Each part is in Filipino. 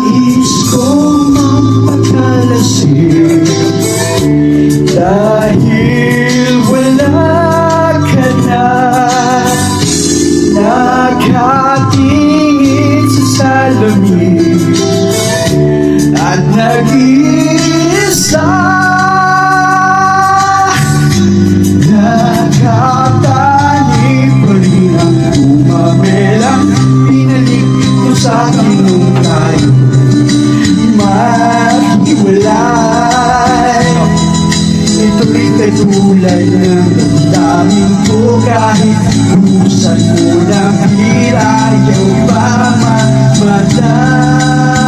Nais kong mapakalasing Dahil wala ka na Nakatingin sa salamin Ito'y tulad ng damdamin ko Kahit lusan mo ng hira Ayaw pa mamatay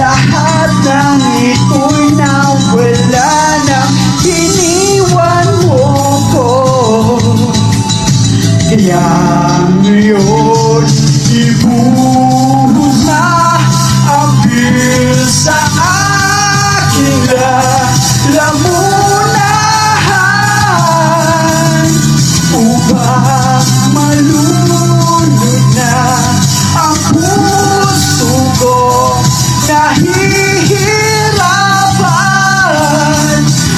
Lahat ng ito'y nawala na. Iniwan mo ko. Kaya nahihirapan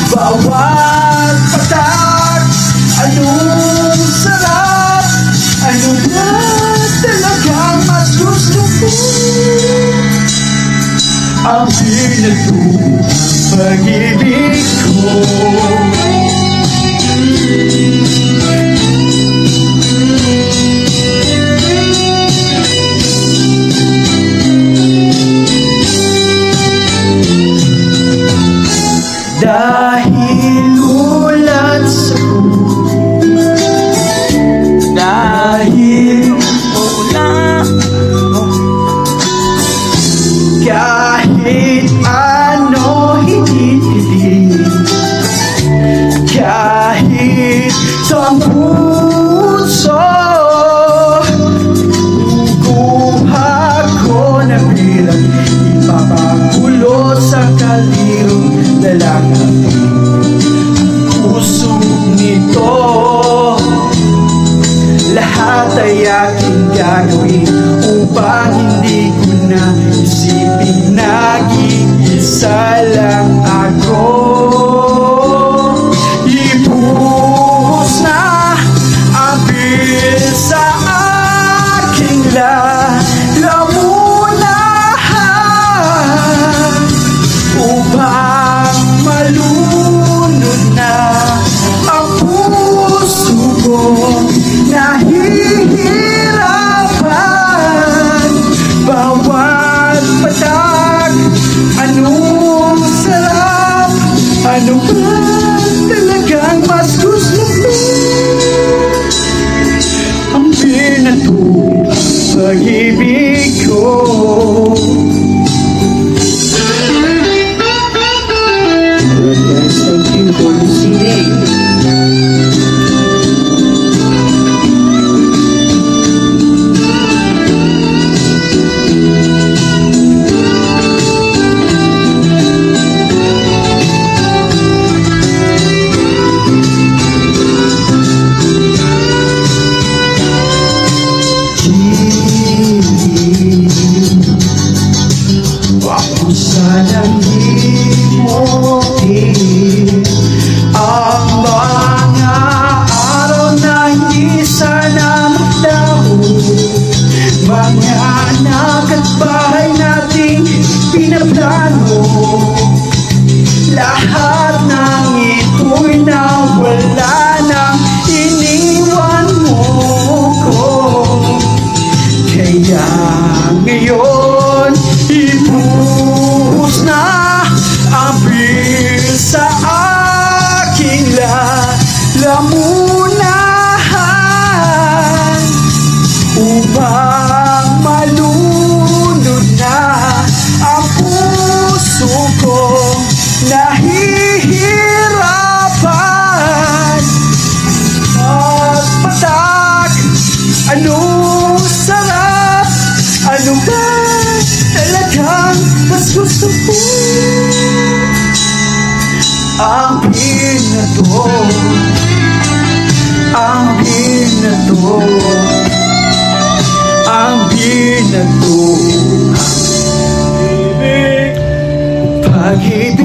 bawat patak anong sarap ano ba talagang mas gusto ko ang pinagtuloy ang pag-ibig ko Dahil ulat sa Dahil Wala kahit ano hindi Kahit sa puso lahat ay gagawin upang hindi ko na isipin nag-iisa lang ako. Ibuhos na ang sa aking lalamunahan ano ba Wag mo sanang himutin Ang mga araw na hindi sana maglaho Mga Ang binato Ang binato Pag-ibig